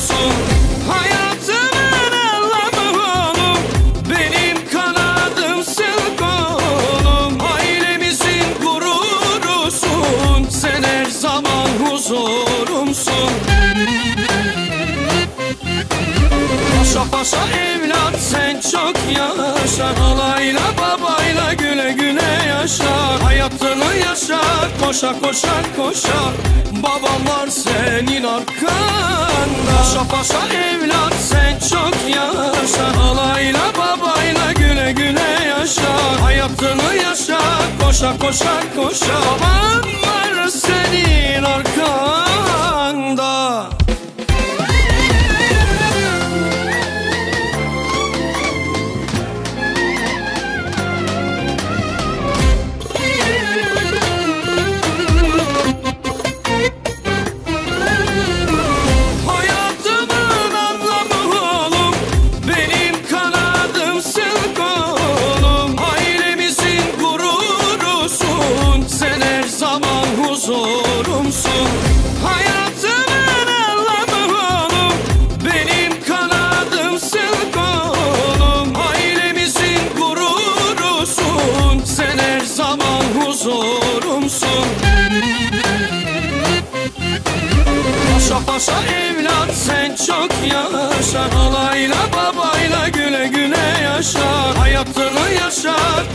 olsun. Hayatımın anlamı oğlum Benim kanadımsın kolum Ailemizin gururusun Sen her zaman huzurumsun. Paşa paşa evlat sen çok yaşa. Alayla babayla güle güle yaşa. Hayatını yaşa koşa koşa koşa. Babam var senin arkan Paşa paşa evlat sen çok yaşa. Halayla babayla güle güle yaşa. Hayatını yaşa koşa koşa koşa. Babamlar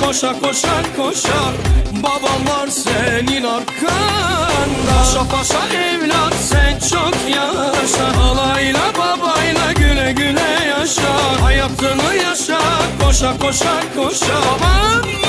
koşa koşa koşa. Babamlar senin arkanda. Paşa paşa evlat sen çok yaşa. Halayla babayla güle güle yaşa. Hayatını yaşa. Koşa koşa koşa. Babamlar